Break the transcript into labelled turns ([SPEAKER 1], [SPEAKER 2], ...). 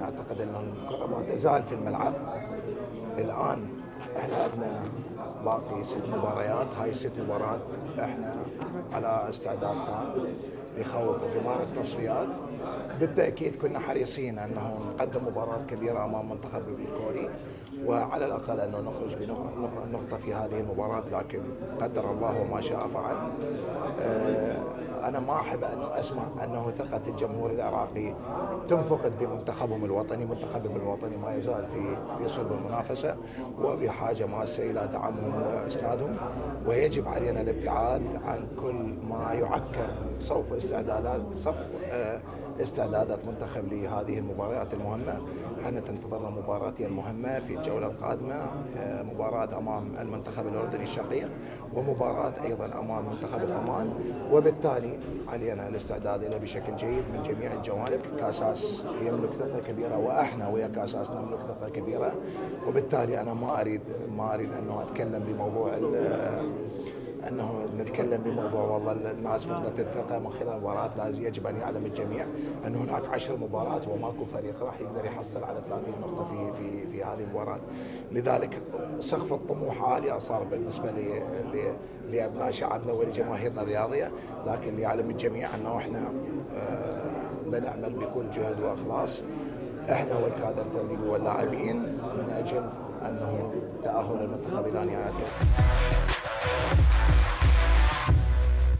[SPEAKER 1] أعتقد ان الكره ما تزال في الملعب. الآن إحنا عندنا باقي ست مباريات هاي الست مباريات إحنا على استعداد تام لخوض غمار التصفيات. بالتأكيد كنا حريصين إنه نقدم مباراة كبيرة أمام منتخب الكوري وعلى الأقل إنه نخرج بنقطه في هذه المباراة لكن قدر الله وما شاء فعل. آه، أنا ما أحب أن أسمع أنه ثقة الجمهور العراقي تنفقد بمنتخبهم الوطني، منتخبهم الوطني ما يزال في في صلب المنافسة وبحاجه ماسة إلى دعمهم وإسنادهم. ويجب علينا الابتعاد عن كل ما يعكر صوف استعدادات صف آه، استعدادات منتخب لهذه المباريات المهمة، إحنا تنتظرنا مباراتين مهمه في الجولة القادمة آه، مباراة أمام المنتخب الأردني الشقيق ومباراة أيضا أمام منتخب العمان. وبالتالي علينا الاستعداد له بشكل جيد من جميع الجوانب كأساس يملك ثقه كبيرة وإحنا ويا كأساس نملك ثقه كبيرة. وبالتالي أنا ما أريد ما أريد إنه أتكلم بموضوع أنه نتكلم بموضوع والله الناس فقدت الثقه من خلال المباراه لازم يجب أن يعلم الجميع أن هناك عشر مباريات وماكو فريق راح يقدر يحصل على 30 نقطة في في في هذه المباراة. لذلك سقف الطموح عالي صار بالنسبة لي لأبناء شعبنا ولجماهيرنا الرياضية. لكن ليعلم الجميع أنه إحنا نعمل آه، بكل جهد وإخلاص. إحنا والكادر التدريبي واللاعبين من أجل أنه تأهل المنتخب إلى كاس